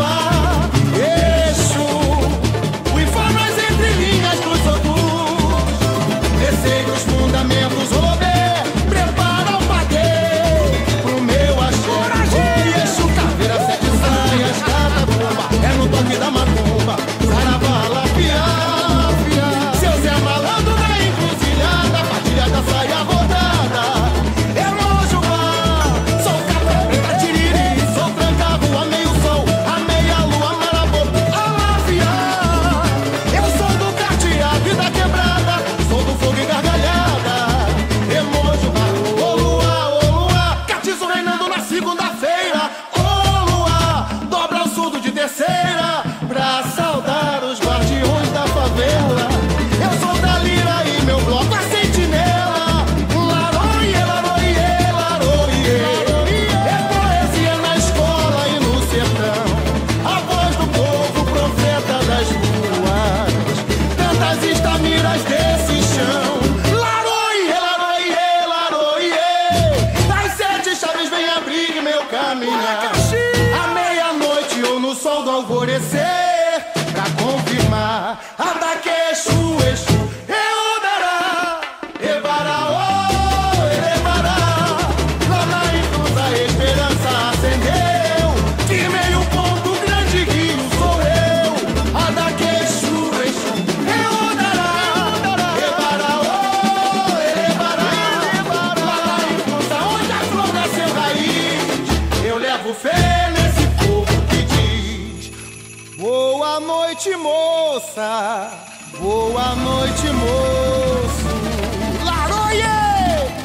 smile. Noite, moça. Boa noite, moço. Laroie!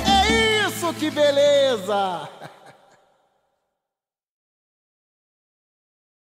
É isso que beleza!